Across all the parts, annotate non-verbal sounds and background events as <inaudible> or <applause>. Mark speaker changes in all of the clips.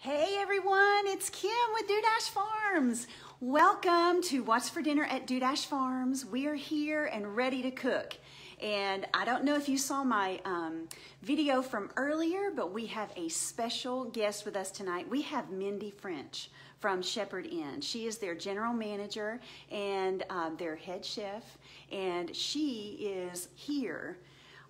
Speaker 1: Hey everyone, it's Kim with Dudash Farms. Welcome to What's for Dinner at Dudash Farms. We are here and ready to cook. And I don't know if you saw my um, video from earlier, but we have a special guest with us tonight. We have Mindy French from Shepard Inn. She is their general manager and uh, their head chef, and she is here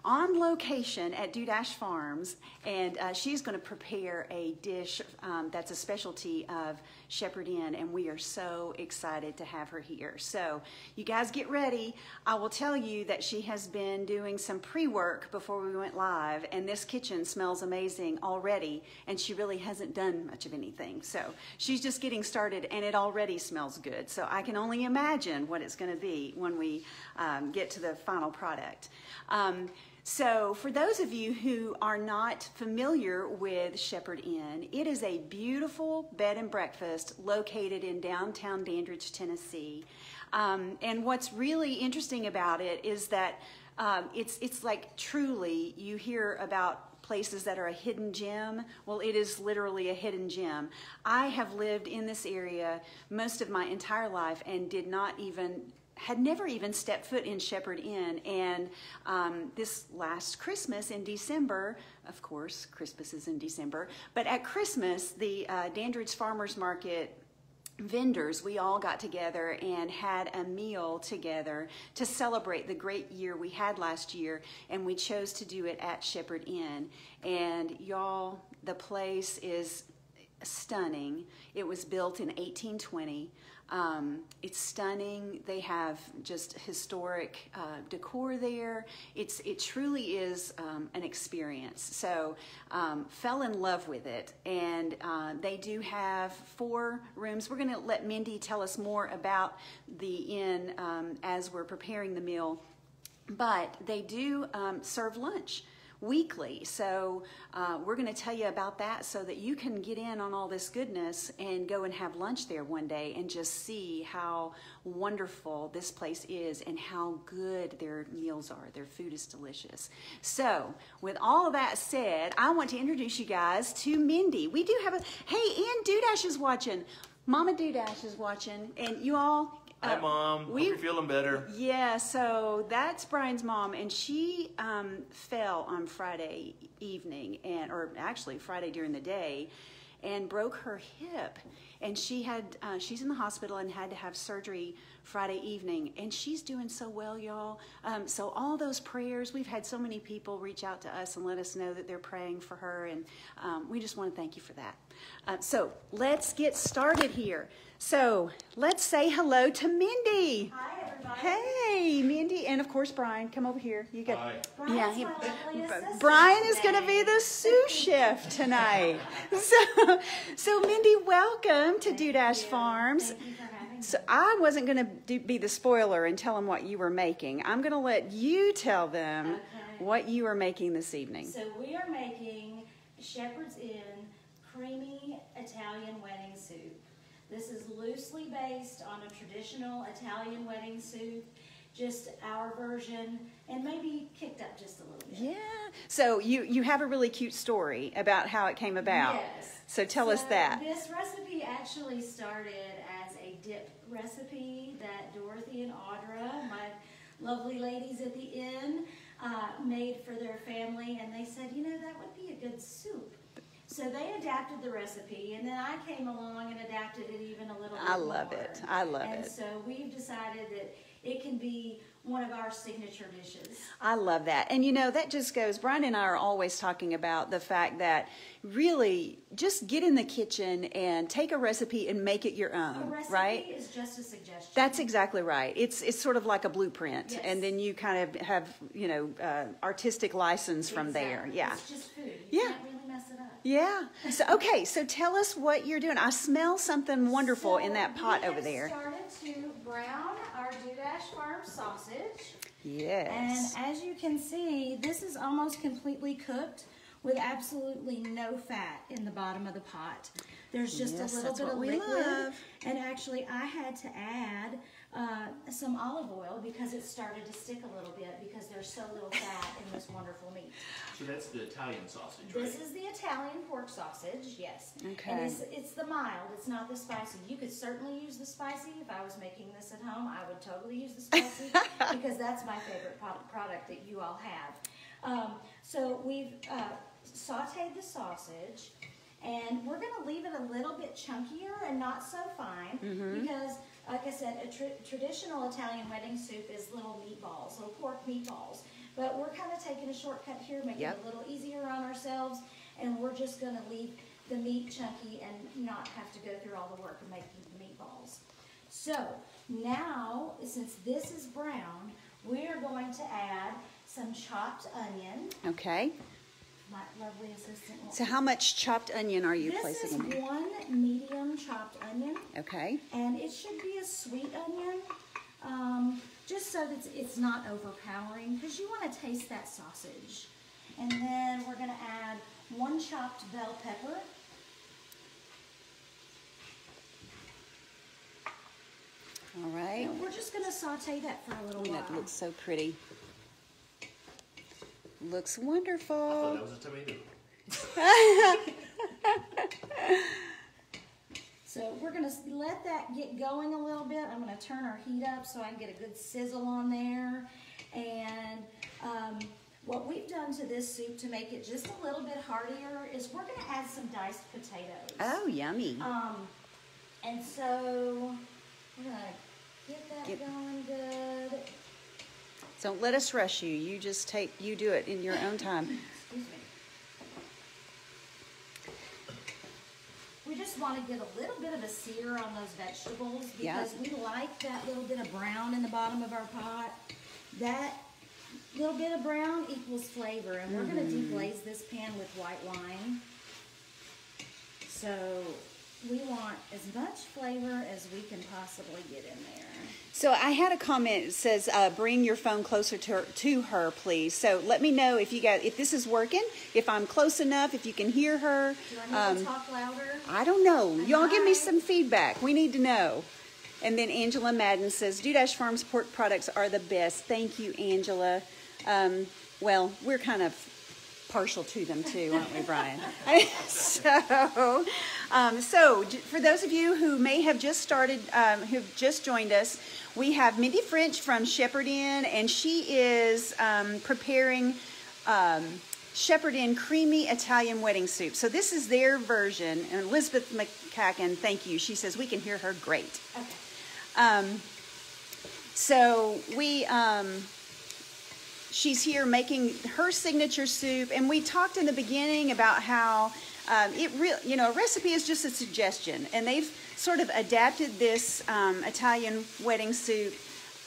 Speaker 1: on location at Dudash Farms, and uh, she's going to prepare a dish um, that's a specialty of Shepard Inn, and we are so excited to have her here. So, you guys get ready. I will tell you that she has been doing some pre work before we went live, and this kitchen smells amazing already, and she really hasn't done much of anything. So, she's just getting started, and it already smells good. So, I can only imagine what it's going to be when we um, get to the final product. Um, so, for those of you who are not familiar with Shepard Inn, it is a beautiful bed and breakfast located in downtown Dandridge, Tennessee. Um, and what's really interesting about it is that um, it's it's like truly you hear about places that are a hidden gem. Well, it is literally a hidden gem. I have lived in this area most of my entire life and did not even had never even stepped foot in Shepard Inn. And um, this last Christmas in December, of course, Christmas is in December, but at Christmas, the uh, Dandridge Farmers Market vendors, we all got together and had a meal together to celebrate the great year we had last year, and we chose to do it at Shepard Inn. And y'all, the place is stunning. It was built in 1820. Um, it's stunning. They have just historic uh, decor there. It's it truly is um, an experience. So um, fell in love with it, and uh, they do have four rooms. We're going to let Mindy tell us more about the inn um, as we're preparing the meal, but they do um, serve lunch weekly. So uh, we're going to tell you about that so that you can get in on all this goodness and go and have lunch there one day and just see how wonderful this place is and how good their meals are. Their food is delicious. So with all of that said, I want to introduce you guys to Mindy. We do have a, hey, Ann Dudash is watching. Mama Dudash is watching, and you all
Speaker 2: Hi, uh, Mom. We, Hope you're feeling better.
Speaker 1: Yeah, so that's Brian's mom, and she um, fell on Friday evening, and or actually Friday during the day, and broke her hip. And she had uh, she's in the hospital and had to have surgery Friday evening, and she's doing so well, y'all. Um, so all those prayers, we've had so many people reach out to us and let us know that they're praying for her, and um, we just want to thank you for that. Uh, so let's get started here. So let's say hello to Mindy.
Speaker 3: Hi, everybody.
Speaker 1: Hey, Mindy, and of course Brian. Come over here.
Speaker 2: You got.
Speaker 3: Hi.
Speaker 1: Yeah, he,
Speaker 3: Brian
Speaker 1: is going to be the sous chef tonight. <laughs> so, so Mindy, welcome to Dudash Farms. So I wasn't going to be the spoiler and tell them what you were making. I'm going to let you tell them
Speaker 3: okay.
Speaker 1: what you are making this evening.
Speaker 3: So we are making Shepard's Inn creamy Italian wedding soup. This is loosely based on a traditional Italian wedding soup, just our version, and maybe kicked up just a little bit.
Speaker 1: Yeah. So you you have a really cute story about how it came about.
Speaker 3: Yes.
Speaker 1: So tell
Speaker 3: so
Speaker 1: us that.
Speaker 3: This recipe actually started as a dip recipe that Dorothy and Audra, my lovely ladies at the inn, uh, made for their family, and they said, you know, that would be a good soup. So they adapted the recipe, and then I came along and adapted it even a little bit
Speaker 1: I love
Speaker 3: more.
Speaker 1: it. I love
Speaker 3: and
Speaker 1: it.
Speaker 3: so we've decided that it can be one of our signature dishes.
Speaker 1: I love that. And you know, that just goes, Brian and I are always talking about the fact that really just get in the kitchen and take a recipe and make it your own,
Speaker 3: a recipe
Speaker 1: right?
Speaker 3: is just a suggestion.
Speaker 1: That's exactly right. It's it's sort of like a blueprint,
Speaker 3: Yes.
Speaker 1: and then you kind of have you know uh, artistic license from there. Yeah,
Speaker 3: It's just food. You
Speaker 1: Yeah.
Speaker 3: can't really mess it up.
Speaker 1: yeah. So okay, so tell us what you're doing. I smell something wonderful
Speaker 3: So
Speaker 1: in that pot over there.
Speaker 3: started to brown Farm sausage.
Speaker 1: Yes.
Speaker 3: And as you can see, this is almost completely cooked with absolutely no fat in the bottom of the pot. There's just
Speaker 1: Yes,
Speaker 3: a little bit of liquid.
Speaker 1: love.
Speaker 3: And actually, I had to add uh, some olive oil because it started to stick a little bit because there's so little fat in this wonderful meat.
Speaker 2: So that's the Italian sausage, right?
Speaker 3: This is the Italian pork sausage, yes.
Speaker 1: Okay.
Speaker 3: And it's, it's the mild, it's not the spicy. You could certainly use the spicy. If I was making this at home, I would totally use the spicy <laughs> because that's my favorite pro- product that you all have. Um, so we've uh, sauteed the sausage and we're going to leave it a little bit chunkier and not so fine because like I said, a tr- traditional Italian wedding soup is little meatballs, little pork meatballs. But we're kind of taking a shortcut here, making
Speaker 1: Yep.
Speaker 3: it a little easier on ourselves, and we're just going to leave the meat chunky and not have to go through all the work of making the meatballs. So now, since this is brown, we're going to add some chopped onion.
Speaker 1: Okay.
Speaker 3: My lovely assistant. will-
Speaker 1: So how much chopped onion are you
Speaker 3: this is
Speaker 1: placing in there?
Speaker 3: one medium chopped onion.
Speaker 1: Okay.
Speaker 3: And it should be a sweet onion, um, just so that it's- not overpowering, because you want to taste that sausage. And then we're going to add one chopped bell pepper.
Speaker 1: All right.
Speaker 3: And we're just going to saute that for a little while.
Speaker 1: that looks so pretty. Looks
Speaker 2: I thought
Speaker 1: wonderful.
Speaker 2: that was a tomato. <laughs>
Speaker 3: So we're going to let that get going a little bit. I'm going to turn our heat up so I can get a good sizzle on there. And um, what we've done to this soup to make it just a little bit heartier is we're going to add some diced potatoes.
Speaker 1: Oh, yummy.
Speaker 3: Um, and so we're gonna get that
Speaker 1: Get-
Speaker 3: going good.
Speaker 1: Don't let us rush you. You just take, you do it in your own time.
Speaker 3: We just want to get a little bit of a sear on those vegetables
Speaker 1: Yeah.
Speaker 3: because we like that little bit of brown in the bottom of our pot. That little bit of brown equals flavor, and we're going to mm-hmm. deglaze this pan with white wine. So we want as much flavor as we can possibly get in there.
Speaker 1: So I had a comment that says, uh, "Bring your phone closer to her, to her, please." So let me know if you got if this is working, if I'm close enough, if you can hear her.
Speaker 3: Do I need
Speaker 1: Um,
Speaker 3: to talk louder?
Speaker 1: I don't know. Y'all give me some feedback. We need to know. And then Angela Madden says, Dudash Farms pork products are the best. Thank you, Angela. Um, well, we're kind of partial to them too, aren't we, Brian? <laughs> so, um, so for those of you who may have just started, um, who've just joined us, we have Mindy French from Shepard Inn, and she is um, preparing um, Shepard Inn creamy Italian wedding soup. So this is their version. And Elizabeth McCacken, thank you. She says we can hear her great.
Speaker 3: Okay.
Speaker 1: Um, so we, um, she's here making her signature soup, and we talked in the beginning about how um, it real, you know, a recipe is just a suggestion, and they've sort of adapted this um, Italian wedding soup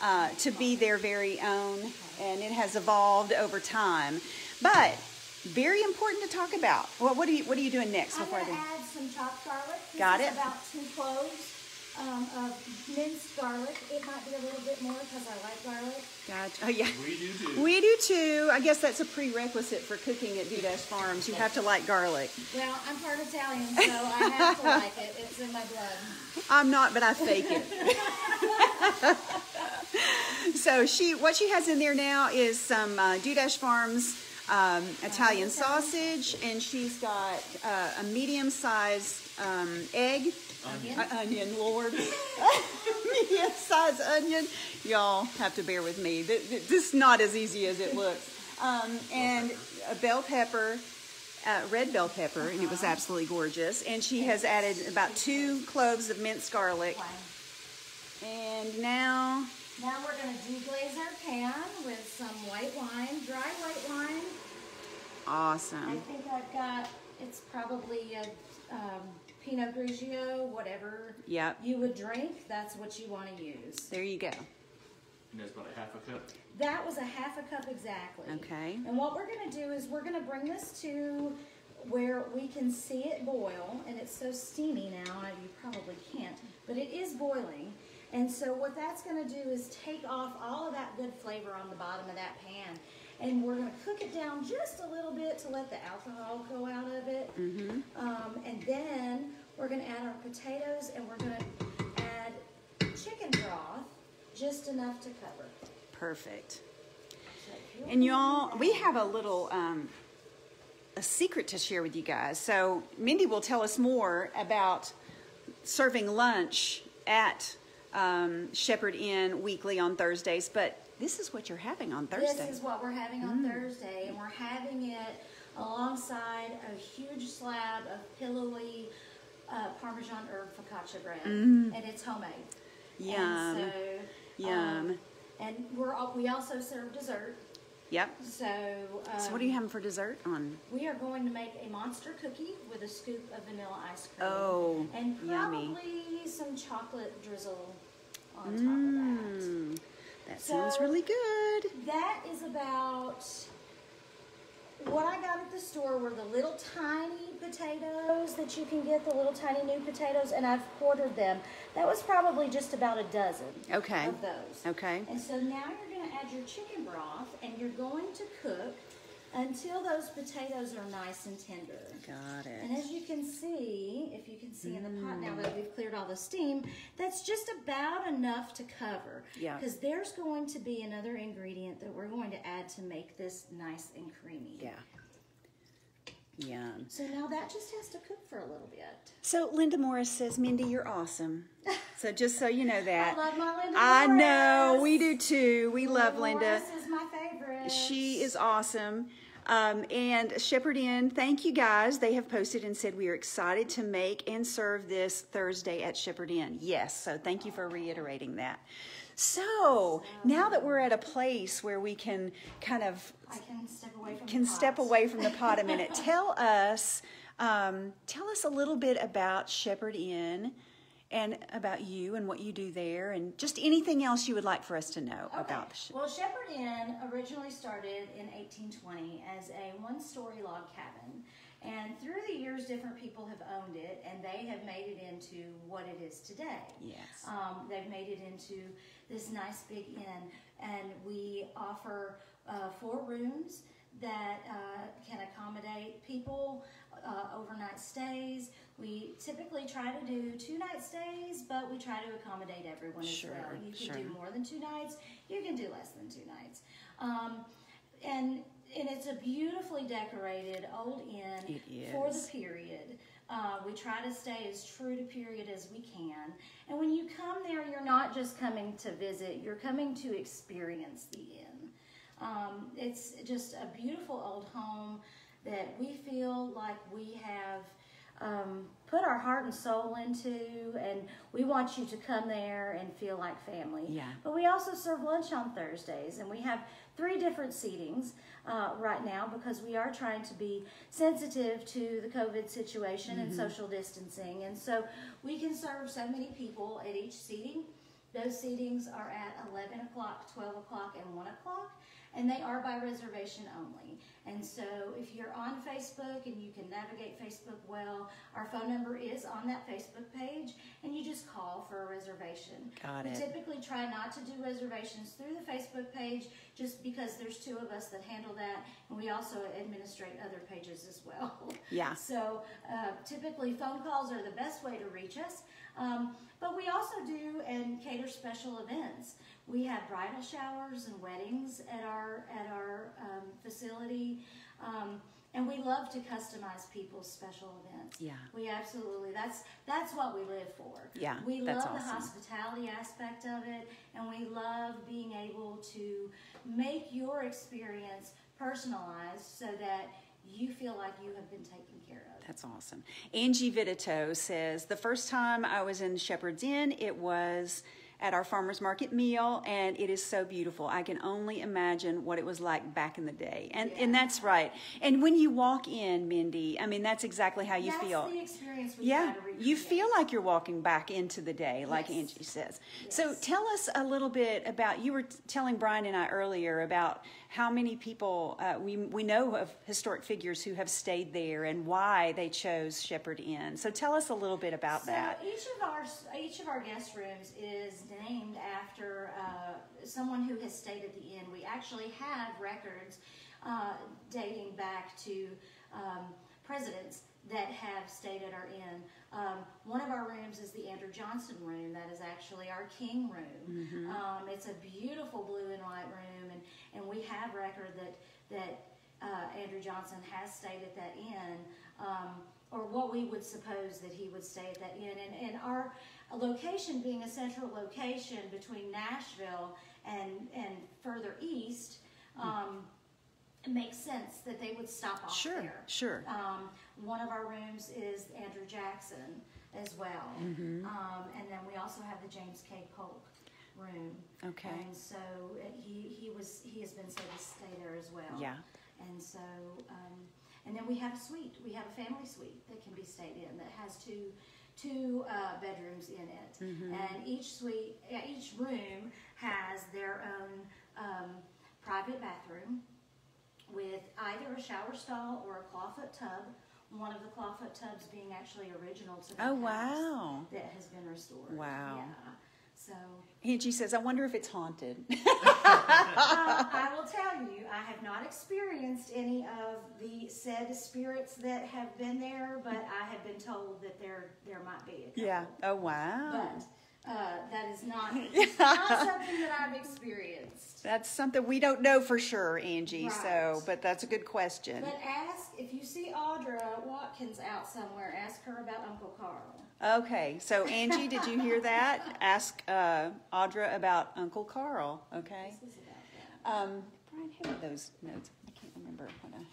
Speaker 1: uh, to be their very own, and it has evolved over time. But very important to talk about. Well, what are you what are you doing next
Speaker 3: I'm
Speaker 1: before I
Speaker 3: add some chopped garlic. This
Speaker 1: Got it.
Speaker 3: About two cloves um, of minced garlic. It might be a little bit more because I like garlic.
Speaker 1: Gotcha. Oh yeah.
Speaker 2: We do too.
Speaker 1: We do too. I guess that's a prerequisite for cooking at Dudash Farms. You have to like garlic.
Speaker 3: Well, I'm part Italian, so I have to like it. It's in my blood.
Speaker 1: I'm not, but I fake it. <laughs> so she, what she has in there now is some uh, Dudash Farms um, Italian sausage, and she's got uh, a medium-sized um, egg.
Speaker 3: Onion.
Speaker 1: Uh, onion, Lord. <laughs> Medium-sized onion. Y'all have to bear with me. Th- th- This is not as easy as it looks. Um, and a bell pepper, uh, red bell pepper, and it was absolutely gorgeous. And she has added about two cloves of minced garlic. And now,
Speaker 3: Now we're gonna deglaze our pan with some white wine, dry white wine.
Speaker 1: Awesome.
Speaker 3: I think I've got, it's probably a um, Pinot Grigio, whatever
Speaker 1: Yep.
Speaker 3: you would drink, that's what you want to use.
Speaker 1: There you go.
Speaker 2: And that's about a half a cup.
Speaker 3: That was a half a cup exactly.
Speaker 1: Okay.
Speaker 3: And what we're gonna do is we're gonna bring this to where we can see it boil, and it's so steamy now, you probably can't, but it is boiling. And so what that's gonna do is take off all of that good flavor on the bottom of that pan. And we're gonna cook it down just a little bit to let the alcohol go out of it. Um, and then we're gonna add our potatoes and we're gonna add chicken broth just enough to cover.
Speaker 1: Perfect.
Speaker 3: So
Speaker 1: And y'all, we have a little um, a secret to share with you guys. So Mindy will tell us more about serving lunch at um, Shepard Inn weekly on Thursdays. But this is what you're having on Thursday.
Speaker 3: This is what we're having on Thursday, and we're having it alongside a huge slab of pillowy uh, Parmesan herb focaccia bread, and it's homemade.
Speaker 1: Yum.
Speaker 3: And so,
Speaker 1: Yum.
Speaker 3: um, and we're al- we also serve dessert.
Speaker 1: Yep.
Speaker 3: So, um,
Speaker 1: So what are you having for dessert on?
Speaker 3: we are going to make a monster cookie with a scoop of vanilla ice cream.
Speaker 1: Oh,
Speaker 3: and
Speaker 1: yummy.
Speaker 3: probably some chocolate drizzle on top of that.
Speaker 1: That sounds really good.
Speaker 3: That is about what I got at the store were the little tiny potatoes that you can get, the little tiny new potatoes, and I've quartered them. That was probably just about a dozen
Speaker 1: Okay.
Speaker 3: of those.
Speaker 1: Okay.
Speaker 3: And so now you're going to add your chicken broth, and you're going to cook until those potatoes are nice and tender.
Speaker 1: Got it.
Speaker 3: And as you can see, if you can see in the pot now that we've cleared all the steam, that's just about enough to cover.
Speaker 1: Yeah.
Speaker 3: Because there's going to be another ingredient that we're going to add to make this nice and creamy.
Speaker 1: Yeah. Yum.
Speaker 3: So now that just has to cook for a little bit.
Speaker 1: So Linda Morris says, Mindy, you're awesome. <laughs> So just so you know that.
Speaker 3: I love my Linda
Speaker 1: I know, we do too. We love Linda.
Speaker 3: Morris is my favorite.
Speaker 1: She is awesome. Um, and Shepard Inn, thank you guys. They have posted and said we are excited to make and serve this Thursday at Shepard Inn. Yes, so thank you for reiterating that. So now that we're at a place where we can kind of
Speaker 3: I can step away from
Speaker 1: can
Speaker 3: the
Speaker 1: step
Speaker 3: pots.
Speaker 1: away from the pot a minute. <laughs> tell us, um, tell us a little bit about Shepard Inn and about you and what you do there, and just anything else you would like for us to know
Speaker 3: Okay.
Speaker 1: about. the
Speaker 3: Well, Shepard Inn originally started in 1820 as a one-story log cabin, and through the years, different people have owned it, and they have made it into what it is today.
Speaker 1: Yes.
Speaker 3: Um, they've made it into this nice big inn, and we offer uh, four rooms that uh, can accommodate people, uh, overnight stays. We typically try to do two night stays, but we try to accommodate everyone
Speaker 1: Sure,
Speaker 3: as well. You can
Speaker 1: sure.
Speaker 3: do more than two nights. You can do less than two nights. Um, and and it's a beautifully decorated old inn for the period. Uh, we try to stay as true to period as we can. And when you come there, you're not just coming to visit, you're coming to experience the inn. Um, it's just a beautiful old home that we feel like we have um, put our heart and soul into, and we want you to come there and feel like family.
Speaker 1: Yeah.
Speaker 3: But we also serve lunch on Thursdays, and we have three different seatings uh, right now because we are trying to be sensitive to the COVID situation and social distancing. And so we can serve so many people at each seating. Those seatings are at 11 o'clock, 12 o'clock, and 1 o'clock, and they are by reservation only. And so if you're on Facebook and you can navigate Facebook well, our phone number is on that Facebook page, and you just call for a reservation.
Speaker 1: Got it.
Speaker 3: we typically try not to do reservations through the Facebook page just because there's two of us that handle that, and we also administrate other pages as well.
Speaker 1: Yeah. <laughs>
Speaker 3: So uh, typically, phone calls are the best way to reach us. Um, but we also do and cater special events. We have bridal showers and weddings at our at our um, facility, um, and we love to customize people's special events.
Speaker 1: Yeah.
Speaker 3: we absolutely that's that's what we live for.
Speaker 1: Yeah,
Speaker 3: we love the hospitality aspect of it, and we love being able to make your experience personalized so that you feel like you have been taken care of.
Speaker 1: That's awesome. Angie Vidito says the first time I was in Shepard's Inn, it was at our farmers market meal, and it is so beautiful. I can only imagine what it was like back in the day, and and that's right. And when you walk in, Mindy, I mean that's exactly how you
Speaker 3: That's
Speaker 1: feel.
Speaker 3: the experience
Speaker 1: Yeah, you feel like you're walking back into the day, like
Speaker 3: Yes.
Speaker 1: Angie says. So tell us a little bit about. You were telling Brian and I earlier about how many people uh, we we know of historic figures who have stayed there and why they chose Shepard Inn. So tell us a little bit about
Speaker 3: so
Speaker 1: that.
Speaker 3: each of our each of our guest rooms is named after uh, someone who has stayed at the inn. We actually have records uh, dating back to um, presidents that have stayed at our inn. Um, one of our rooms is the Andrew Johnson room. That is actually our king room. Um, it's a beautiful blue and white room, and, and we have record that that uh, Andrew Johnson has stayed at that inn, um, or what we would suppose that he would stay at that inn. And, and our location being a central location between Nashville and and further east. Um, it makes sense that they would stop off
Speaker 1: Sure,
Speaker 3: there.
Speaker 1: sure.
Speaker 3: Um, one of our rooms is Andrew Jackson as well.
Speaker 1: Mm-hmm.
Speaker 3: Um, and then we also have the James K. Polk room.
Speaker 1: Okay.
Speaker 3: And so uh, he, he was he has been said to stay there as well.
Speaker 1: Yeah.
Speaker 3: And so um, and then we have a suite. We have a family suite that can be stayed in that has two two uh, bedrooms in it.
Speaker 1: Mm-hmm.
Speaker 3: And each suite, each room has their own um, private bathroom with either a shower stall or a clawfoot tub. One of the clawfoot tubs being actually original to the
Speaker 1: Oh, wow.
Speaker 3: that has been restored.
Speaker 1: Wow.
Speaker 3: Yeah. So
Speaker 1: Angie says, I wonder if it's haunted. <laughs>
Speaker 3: uh, I will tell you, I have not experienced any of the said spirits that have been there, but I have been told that there there might be. A couple.
Speaker 1: yeah. Oh, wow.
Speaker 3: But uh, that is not <laughs> not something that I've experienced.
Speaker 1: That's something we don't know for sure, Angie. So, but that's a good question.
Speaker 3: But ask if you see Audra Watkins out somewhere. Ask her about Uncle Carl.
Speaker 1: Okay, so Angie, did you hear that? <laughs> Ask uh, Audra about Uncle Carl. Okay.
Speaker 3: This is about.
Speaker 1: Um, Brian, how are those notes? I can't remember when I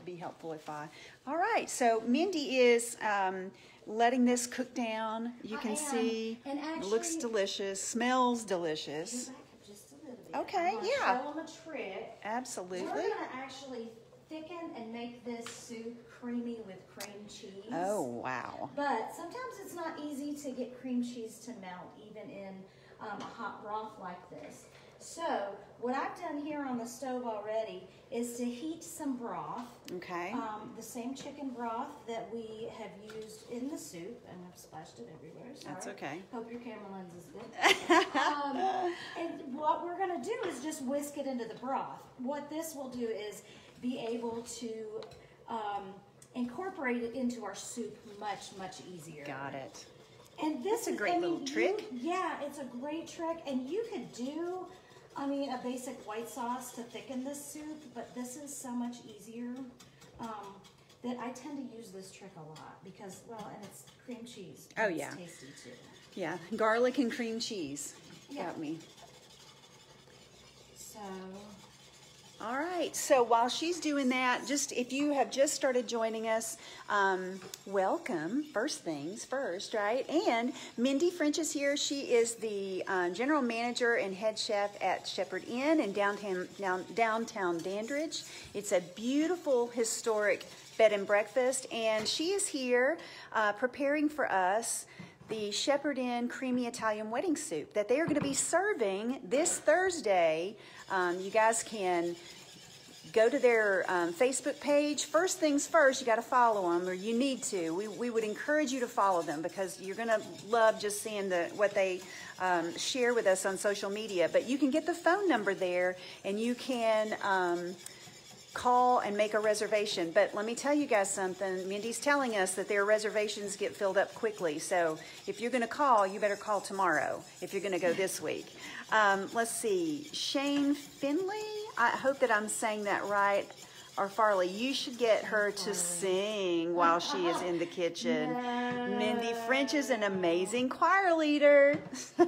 Speaker 1: it'd be helpful if I. All right, so Mindy is um, letting this cook down. You
Speaker 3: I
Speaker 1: can
Speaker 3: am.
Speaker 1: see it looks delicious, smells delicious.
Speaker 3: back up just a little bit.
Speaker 1: Okay, yeah.
Speaker 3: Show them a trick.
Speaker 1: Absolutely.
Speaker 3: We're gonna actually thicken and make this soup creamy with cream cheese.
Speaker 1: Oh wow.
Speaker 3: But sometimes it's not easy to get cream cheese to melt even in um, a hot broth like this. So what I've done here on the stove already is to heat some broth.
Speaker 1: Okay.
Speaker 3: Um, the same chicken broth that we have used in the soup, and I've splashed it everywhere. Sorry.
Speaker 1: That's okay.
Speaker 3: Hope your camera lens is good. <laughs> um, and what we're going to do is just whisk it into the broth. What this will do is be able to um, incorporate it into our soup much, much easier.
Speaker 1: Got it.
Speaker 3: And this
Speaker 1: That's a great
Speaker 3: I mean,
Speaker 1: little trick.
Speaker 3: you- yeah, it's a great trick, and you could do, I mean, a basic white sauce to thicken this soup, but this is so much easier um, that I tend to use this trick a lot because, well, and it's cream cheese.
Speaker 1: Oh, yeah.
Speaker 3: it's tasty too.
Speaker 1: Yeah, garlic and cream cheese.
Speaker 3: Yeah.
Speaker 1: Got me.
Speaker 3: So,
Speaker 1: All right. So while she's doing that, just if you have just started joining us, um, welcome. First things first, right? And Mindy French is here. She is the uh, general manager and head chef at Shepard Inn in downtown down, downtown Dandridge. It's a beautiful historic bed and breakfast, and she is here uh, preparing for us the Shepard Inn Creamy Italian Wedding Soup that they are going to be serving this Thursday. Um, you guys can go to their um, Facebook page. First things first, you got to follow them, or you need to. We, we would encourage you to follow them because you're going to love just seeing the what they um, share with us on social media. But you can get the phone number there, and you can. Um, call and make a reservation. But let me tell you guys something. Mindy's telling us that their reservations get filled up quickly. So if you're going to call, you better call tomorrow if you're going to go this week. Um, let's see. Shane Finley. I hope that I'm saying that right. Or Farley, you should get her to sing while she is in the kitchen. <laughs> Mindy French is an amazing choir leader. <laughs>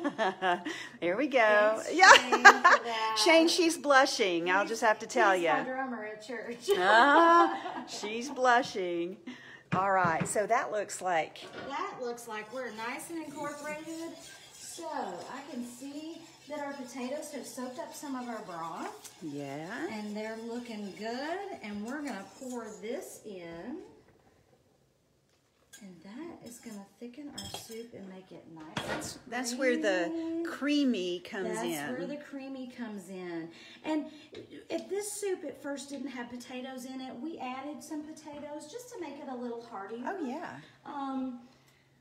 Speaker 1: Here we go.
Speaker 3: Thanks,
Speaker 1: yeah. <laughs>
Speaker 3: Shane, for that.
Speaker 1: Shane, she's blushing. I'll just have to tell you.
Speaker 3: drummer at church.
Speaker 1: Ah, she's blushing. All right, so that looks like
Speaker 3: that looks like we're nice and incorporated. So I can see that our potatoes have soaked up some of our broth.
Speaker 1: yeah.
Speaker 3: And they're looking good, and we're gonna pour this in. And that is gonna thicken our soup and make it nice.
Speaker 1: That's that's where the creamy comes
Speaker 3: That's
Speaker 1: in.
Speaker 3: That's where the creamy comes in. And if this soup at first didn't have potatoes in it, we added some potatoes just to make it a little heartier.
Speaker 1: oh yeah.
Speaker 3: Um,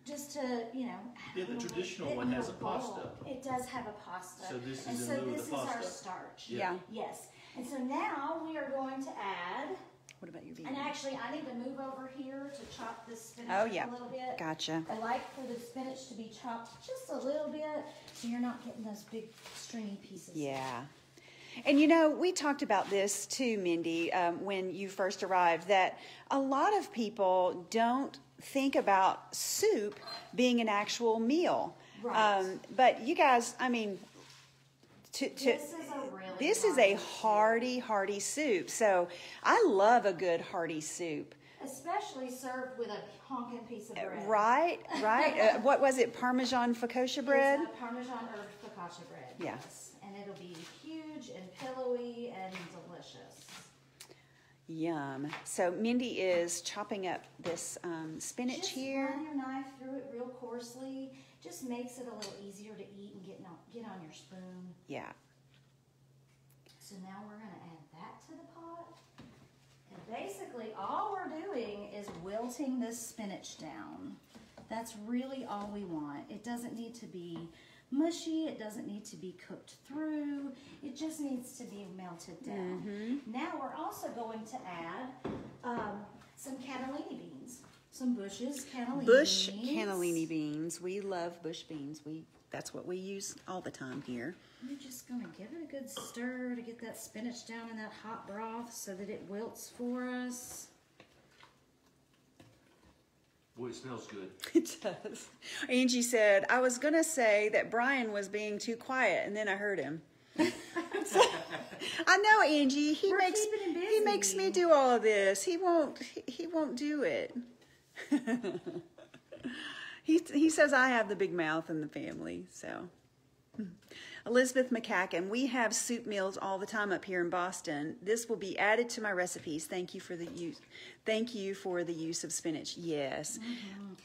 Speaker 3: just to, you know.
Speaker 2: Yeah, the
Speaker 3: a
Speaker 2: traditional
Speaker 3: bit
Speaker 2: one has a
Speaker 3: bowl.
Speaker 2: pasta.
Speaker 3: It does have a pasta.
Speaker 2: So this is
Speaker 3: and
Speaker 2: in
Speaker 3: so
Speaker 2: lieu of
Speaker 3: this
Speaker 2: the
Speaker 3: is our starch.
Speaker 1: Yeah.
Speaker 3: Yes. And so now we are going to add
Speaker 1: What about your beans?
Speaker 3: And actually, I need to move over here to chop this spinach
Speaker 1: Oh, yeah.
Speaker 3: a little bit.
Speaker 1: Gotcha.
Speaker 3: I like for the spinach to be chopped just a little bit, so you're not getting those big stringy pieces.
Speaker 1: Yeah. And you know, we talked about this too, Mindy, um, when you first arrived, that a lot of people don't think about soup being an actual meal.
Speaker 3: Right.
Speaker 1: Um, but you guys, I mean, to, to,
Speaker 3: This is a really
Speaker 1: this is a
Speaker 3: hearty soup.
Speaker 1: hearty, hearty soup. So I love a good hearty soup.
Speaker 3: Especially served with a honking piece of bread.
Speaker 1: Right, right. uh, what was it? Parmesan focaccia bread?
Speaker 3: Parmesan herb focaccia bread.
Speaker 1: Yeah.
Speaker 3: Yes. And it'll be huge and pillowy and delicious.
Speaker 1: Yum. So Mindy is chopping up this um, spinach
Speaker 3: Just
Speaker 1: here.
Speaker 3: run your knife through it real coarsely. Just makes it a little easier to eat and get on, get on your spoon.
Speaker 1: Yeah.
Speaker 3: So now we're gonna add that to the pot. And basically, all we're doing is wilting this spinach down. That's really all we want. It doesn't need to be mushy, it doesn't need to be cooked through, it just needs to be melted down. Now we're also going to add um, some cannellini beans, some Bush's cannellini
Speaker 1: Bush
Speaker 3: beans.
Speaker 1: cannellini beans. We love bush beans. We that's what we use all the time here.
Speaker 3: You're just gonna give it a good stir to get that spinach down in that hot broth so that it wilts for us.
Speaker 2: Boy, it smells good. <laughs>
Speaker 1: It does. Angie said, I was gonna say that Brian was being too quiet, and then I heard him. <laughs> I know Angie. He
Speaker 3: We're
Speaker 1: makes
Speaker 3: keeping
Speaker 1: he makes me do all of this. He won't he, he won't do it. <laughs> he he says I have the big mouth in the family, so. Hmm. Elizabeth McCacken, we have soup meals all the time up here in Boston. This will be added to my recipes. Thank you for the use. Thank you for the use of spinach. Yes,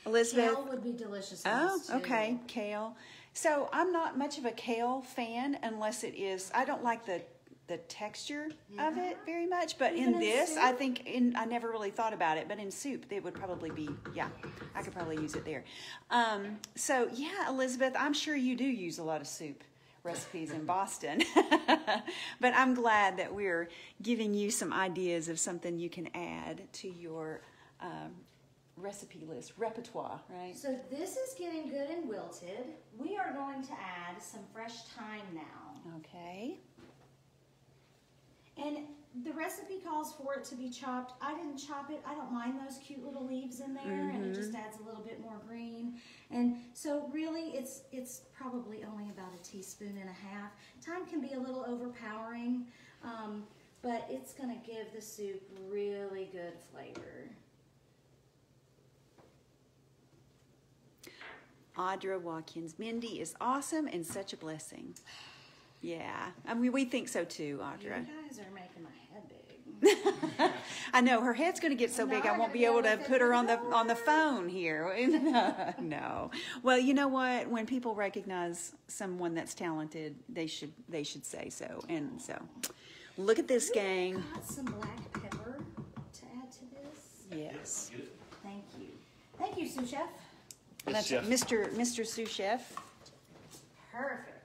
Speaker 1: Elizabeth.
Speaker 3: Kale would be delicious.
Speaker 1: Oh, okay, kale. So I'm not much of a kale fan unless it is. I don't like the the texture of it very much. But
Speaker 3: Even
Speaker 1: in
Speaker 3: in
Speaker 1: this, I think in I never really thought about it. But in soup, it would probably be. Yeah, I could probably use it there. Um, so yeah, Elizabeth, I'm sure you do use a lot of soup recipes in Boston. <laughs> but I'm glad that we're giving you some ideas of something you can add to your um, recipe list repertoire, right?
Speaker 3: So this is getting good and wilted. We are going to add some fresh thyme now.
Speaker 1: Okay.
Speaker 3: And the recipe calls for it to be chopped. I didn't chop it. I don't mind those cute little leaves in there, and it just adds a little bit more green. And so, really, it's it's probably only about a teaspoon and a half. Thyme can be a little overpowering, um, but it's going to give the soup really good flavor.
Speaker 1: Audra Watkins. Mindy is awesome and such a blessing. Yeah, I mean, we think so too, Audra.
Speaker 3: You guys are making my head big. <laughs>
Speaker 1: I know her head's going to get so
Speaker 3: I'm
Speaker 1: big, I won't
Speaker 3: gonna
Speaker 1: be
Speaker 3: be
Speaker 1: able
Speaker 3: able
Speaker 1: to
Speaker 3: to
Speaker 1: put her on the
Speaker 3: it
Speaker 1: on the phone here. <laughs> no. Well, you know what? When people recognize someone that's talented, they should they should say so. And so, look at this gang.
Speaker 3: Got some black pepper to add to this.
Speaker 1: Yes,
Speaker 3: Thank you. Thank you, sous chef.
Speaker 1: that's
Speaker 2: Chef.
Speaker 1: Mr. Mr. Sous Chef.
Speaker 3: Perfect.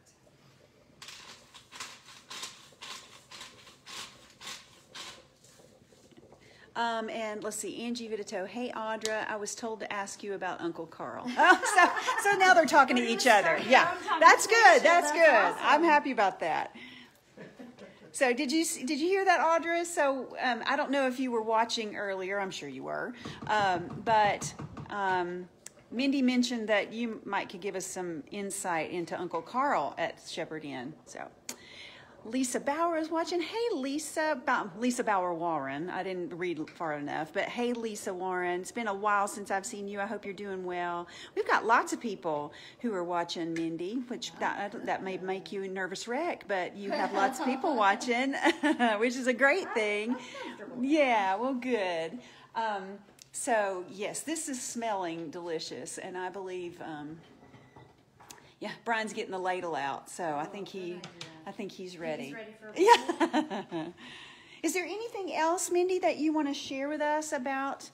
Speaker 1: Um, and let's see, Angie Vidito. Hey, Audra, I was told to ask you about Uncle Carl. <laughs> Oh, so, so now they're talking to each other. Yeah, that's good. That's,
Speaker 3: That's
Speaker 1: good.
Speaker 3: awesome.
Speaker 1: I'm happy about that. So did you did you hear that, Audra? So um, I don't know if you were watching earlier. I'm sure you were, um, but um, Mindy mentioned that you might could give us some insight into Uncle Carl at Shepard Inn. So. Lisa Bauer is watching. Hey, Lisa, Ba- Lisa Bauer Warren. I didn't read far enough, but hey, Lisa Warren. It's been a while since I've seen you. I hope you're doing well. We've got lots of people who are watching Mindy, which that, that may make you a nervous wreck, but you have lots of people <laughs> watching, <laughs> which is a great thing. Yeah, well, good. Um, so yes, this is smelling delicious, and I believe. Um, yeah, Brian's getting the ladle out, so I think he. I think he's ready.
Speaker 3: He's ready for <laughs>
Speaker 1: Yeah. <laughs> Is there anything else, Mindy, that you want to share with us about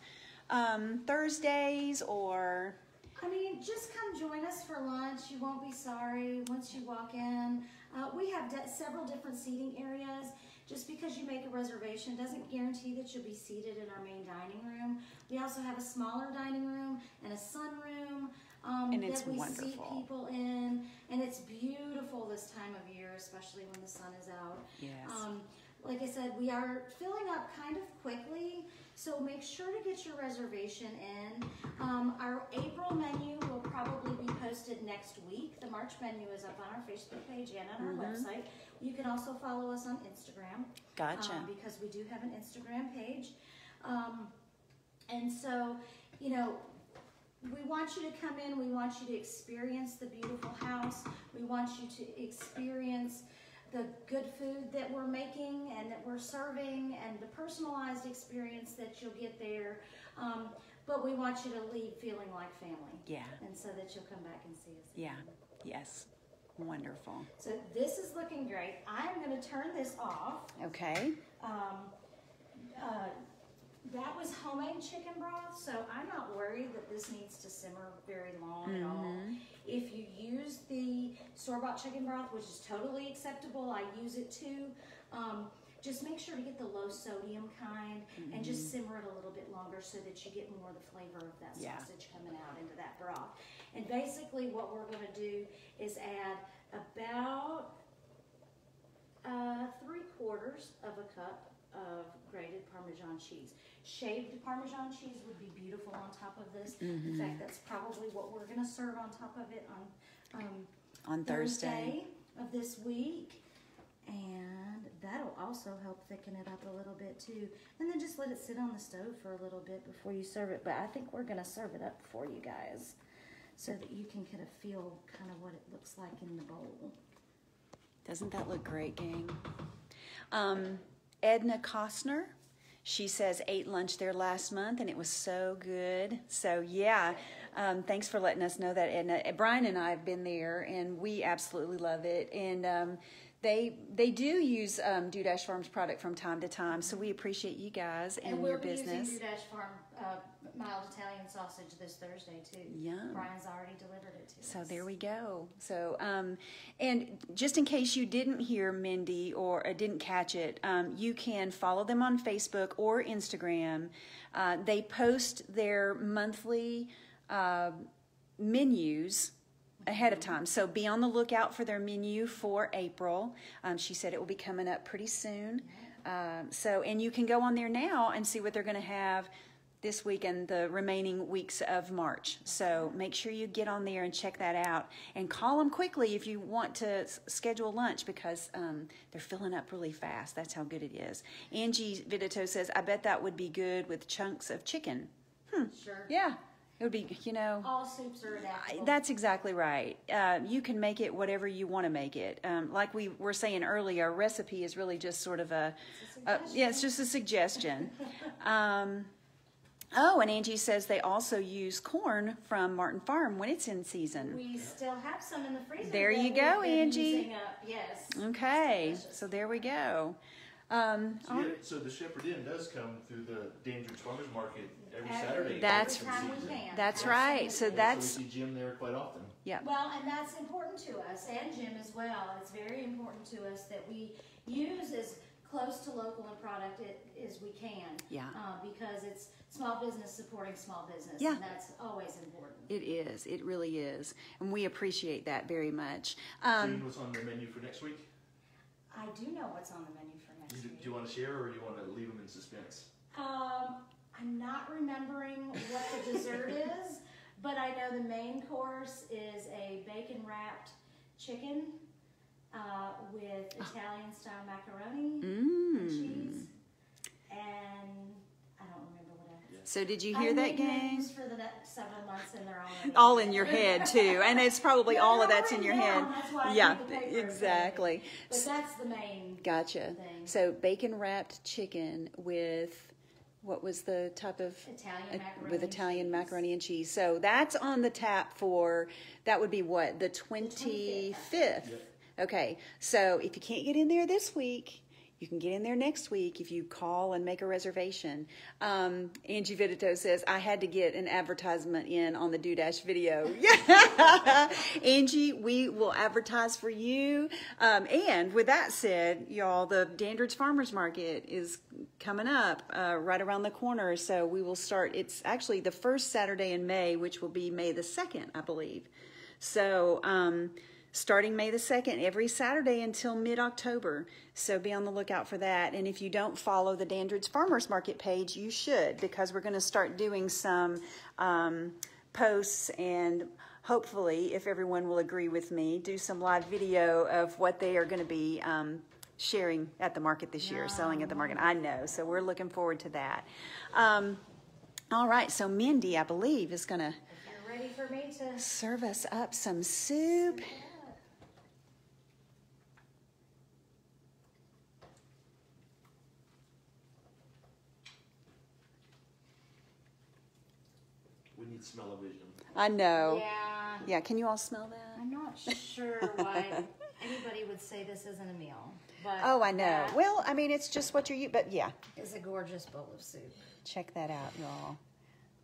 Speaker 1: um, Thursdays or?
Speaker 3: I mean, just come join us for lunch. You won't be sorry once you walk in. Uh, we have several different seating areas. Just because you make a reservation doesn't guarantee that you'll be seated in our main dining room. We also have a smaller dining room and a sunroom um,
Speaker 1: And it's
Speaker 3: that we
Speaker 1: wonderful.
Speaker 3: people in, and it's beautiful this time of year, especially when the sun is out.
Speaker 1: Yes.
Speaker 3: Um, like I said, we are filling up kind of quickly, so make sure to get your reservation in. Um, our April menu will probably be posted next week. The March menu is up on our Facebook page and on our
Speaker 1: Mm-hmm.
Speaker 3: website. You can also follow us on Instagram.
Speaker 1: Gotcha.
Speaker 3: um, because we do have an Instagram page. Um, and so, you know, we want you to come in, we want you to experience the beautiful house, we want you to experience the good food that we're making and that we're serving and the personalized experience that you'll get there. Um, but we want you to leave feeling like family.
Speaker 1: Yeah.
Speaker 3: And so that you'll come back and see us.
Speaker 1: Yeah.
Speaker 3: again.
Speaker 1: Yes. Wonderful.
Speaker 3: So this is looking great. I'm gonna turn this off.
Speaker 1: Okay.
Speaker 3: Um, uh, that was homemade chicken broth, so I'm not worried that this needs to simmer very long at all. If you use the store-bought chicken broth, which is totally acceptable, I use it too. Um, just make sure to get the low sodium kind and just simmer it a little bit longer so that you get more of the flavor of that
Speaker 1: Yeah.
Speaker 3: sausage coming out into that broth. And basically, what we're going to do is add about uh, three quarters of a cup of grated Parmesan cheese. Shaved Parmesan cheese would be beautiful on top of this. In fact, that's probably what we're gonna serve on top of it on, um,
Speaker 1: On Thursday.
Speaker 3: Thursday of this week. And that'll also help thicken it up a little bit too. And then just let it sit on the stove for a little bit before you serve it. But I think we're gonna serve it up for you guys so that you can kind of feel kind of what it looks like in the bowl.
Speaker 1: Doesn't that look great, gang? Um, Edna Costner, she says ate lunch there last month and it was so good. So yeah, um, thanks for letting us know that. Uh, Brian and I have been there and we absolutely love it. And um, they they do use um, Dudash Farms product from time to time, so we appreciate you guys and,
Speaker 3: And we'll
Speaker 1: your
Speaker 3: be
Speaker 1: business.
Speaker 3: using Dudash Farm uh, mild Italian sausage this Thursday too.
Speaker 1: Yum.
Speaker 3: Brian's already delivered it to
Speaker 1: So
Speaker 3: us.
Speaker 1: So there we go. So, um, and just in case you didn't hear Mindy or uh, didn't catch it, um, you can follow them on Facebook or Instagram. Uh, they post their monthly uh, menus ahead of time. So be on the lookout for their menu for April. Um, she said it will be coming up pretty soon. Um, so, and you can go on there now and see what they're going to have this week and the remaining weeks of March. So make sure you get on there and check that out and call them quickly if you want to s- schedule lunch because um, they're filling up really fast. That's how good it is. Angie Vidito says, I bet that would be good with chunks of chicken.
Speaker 3: Sure.
Speaker 1: Yeah, it would be, you know.
Speaker 3: All soups are adaptable.
Speaker 1: That's exactly right. Uh, you can make it whatever you want to make it. Um, like we were saying earlier, a recipe is really just sort of a,
Speaker 3: It's a
Speaker 1: uh, yeah, it's just a suggestion. <laughs> um, oh, and Angie says they also use corn from Martin Farm when it's in season.
Speaker 3: we still have some in the freezer.
Speaker 1: There you go, Angie.
Speaker 3: using up. Yes.
Speaker 1: Okay, so there we go. Um,
Speaker 2: So, yeah, so the Shepard Inn does come through the Dandridge Farmers Market every
Speaker 3: Every-
Speaker 2: Saturday.
Speaker 1: That's-
Speaker 3: Every time we can.
Speaker 1: That's right. So
Speaker 3: Absolutely.
Speaker 1: That's
Speaker 2: So we see Jim there quite often.
Speaker 1: yeah.
Speaker 3: Well, and that's important to us, and Jim as well. It's very important to us that we use as close to local and product it, as we can.
Speaker 1: Yeah.
Speaker 3: Uh, because it's small business supporting small business.
Speaker 1: Yeah.
Speaker 3: And that's always important.
Speaker 1: It is. It really is, and we appreciate that very much.
Speaker 2: So
Speaker 1: Um,
Speaker 2: you know what's on the menu for next week?
Speaker 3: I do know what's on the menu for next
Speaker 2: Do,
Speaker 3: week.
Speaker 2: do you want to share or do you want to leave them in suspense?
Speaker 3: Um, I'm not remembering what the dessert <laughs> is, but I know the main course is a bacon wrapped chicken uh, with Italian style macaroni and
Speaker 1: mm.
Speaker 3: cheese, and I don't remember what else.
Speaker 1: So did you
Speaker 3: I
Speaker 1: hear that,
Speaker 3: made
Speaker 1: gang?
Speaker 3: for the next several months, and they're all in
Speaker 1: all in your head too and it's probably
Speaker 3: No,
Speaker 1: all of that's in your
Speaker 3: written
Speaker 1: head.
Speaker 3: That's why I
Speaker 1: yeah
Speaker 3: the paper in front
Speaker 1: exactly
Speaker 3: But that's the main.
Speaker 1: gotcha
Speaker 3: thing.
Speaker 1: so bacon wrapped chicken with what was the type of
Speaker 3: Italian
Speaker 1: uh,
Speaker 3: macaroni
Speaker 1: with
Speaker 3: and
Speaker 1: italian
Speaker 3: cheese.
Speaker 1: macaroni and cheese so that's on the tap for that would be what the 25th
Speaker 3: Yep.
Speaker 1: okay so if you can't get in there this week You can get in there next week if you call and make a reservation. Um, Angie Vidito says, I had to get an advertisement in on the Dudash video. <laughs> Angie, we will advertise for you. Um, and with that said, y'all, the Dandridge Farmers Market is coming up uh, right around the corner. So we will start, it's actually the first Saturday in May, which will be May the 2nd, I believe. So, um, starting May the 2nd, every Saturday until mid October. So be on the lookout for that. And if you don't follow the Dandridge Farmers Market page, you should because we're going to start doing some um, posts and hopefully, if everyone will agree with me, do some live video of what they are going to be. Um, sharing at the market this year, selling at the market. I know, so we're looking forward to that. Um, all right, so Mindy, I believe, is going to
Speaker 3: ready for me to.
Speaker 1: serve us up some soup.
Speaker 2: We need smell-o-vision.
Speaker 1: I know.
Speaker 3: Yeah.
Speaker 1: Yeah, can you all smell that?
Speaker 3: I'm not sure why <laughs> anybody would say this isn't a meal, but.
Speaker 1: Oh, I know. Well, I mean, it's just what you're, u- but yeah,
Speaker 3: It's a gorgeous bowl of soup.
Speaker 1: check that out, y'all.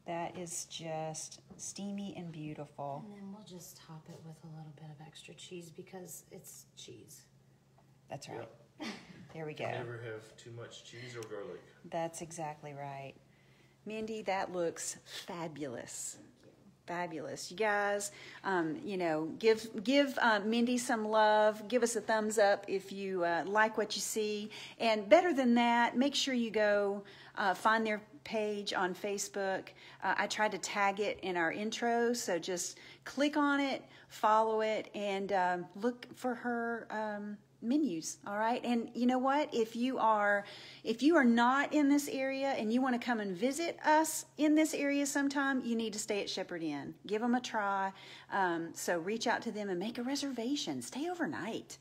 Speaker 1: That is just steamy and beautiful.
Speaker 3: And then we'll just top it with a little bit of extra cheese because it's cheese.
Speaker 1: That's right. <laughs> There we go.
Speaker 2: Never have too much cheese or garlic.
Speaker 1: That's exactly right. Mindy, that looks fabulous. Fabulous, you guys. Um, you know, give give uh, Mindy some love. Give us a thumbs up if you uh, like what you see. And better than that, make sure you go uh, find their page on Facebook. Uh, I tried to tag it in our intro, so just click on it, follow it, and um, look for her. Um, menus all right? And you know what? If you are if you are not in this area and you want to come and visit us in this area sometime you need to stay at Shepard Inn. Give them a try. Um, so reach out to them and make a reservation. Stay overnight.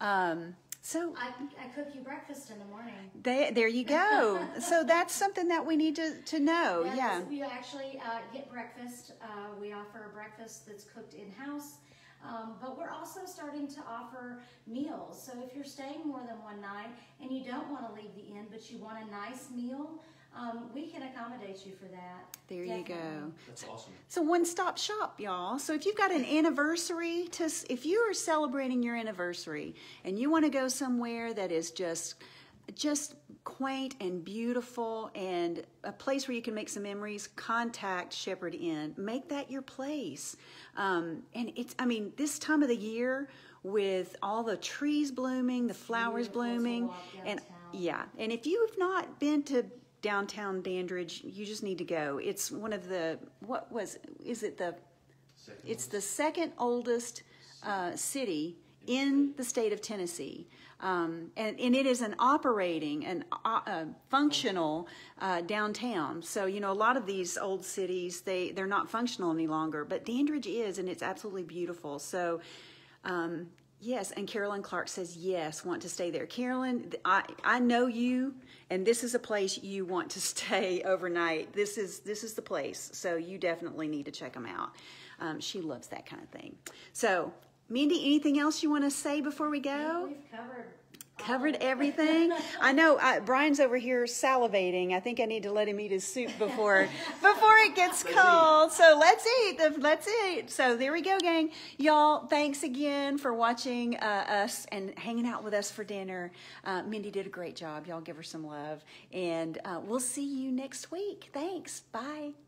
Speaker 1: Um, so
Speaker 3: I, I cook you breakfast in the morning.
Speaker 1: they, there you go. <laughs> So that's something that we need to, to know. Yeah.
Speaker 3: We actually uh, get breakfast. Uh, we offer a breakfast that's cooked in-house. Um, but we're also starting to offer meals. So if you're staying more than one night and you don't want to leave the inn, but you want a nice meal, um, we can accommodate you for that.
Speaker 1: there you go
Speaker 3: Definitely.
Speaker 2: That's awesome.
Speaker 1: It's a one-stop shop, y'all. So if you've got an anniversary to, if you are celebrating your anniversary and you want to go somewhere that is just, just quaint and beautiful and a place where you can make some memories, contact Shepard Inn. Make that your place. Um, and it's, I mean, this time of the year with all the trees blooming, the flowers
Speaker 3: Beautiful
Speaker 1: blooming, and yeah, and if you've not been to downtown Dandridge, you just need to go. It's one of the what was is it the
Speaker 2: Second
Speaker 1: it's the second oldest uh, city in the state of Tennessee. Um, and, and it is an operating and uh, uh, functional uh, downtown. So you know a lot of these old cities they they're not functional any longer, but Dandridge is, and it's absolutely beautiful. So um, yes, and Carolyn Clark says yes, want to stay there. Carolyn, I I know you, and this is a place you want to <laughs> stay overnight. This is this is the place. So you definitely need to check them out. Um, she loves that kind of thing. So Mindy, anything else you want to say before we go?
Speaker 3: We've covered.
Speaker 1: Covered everything. <laughs> I know uh, Brian's over here salivating. I think I need to let him eat his soup before <laughs> before it gets cold. So let's eat. Let's eat. So there we go, gang. Y'all, thanks again for watching uh, us and hanging out with us for dinner. Uh, Mindy did a great job. Y'all give her some love, and uh, we'll see you next week. Thanks. Bye.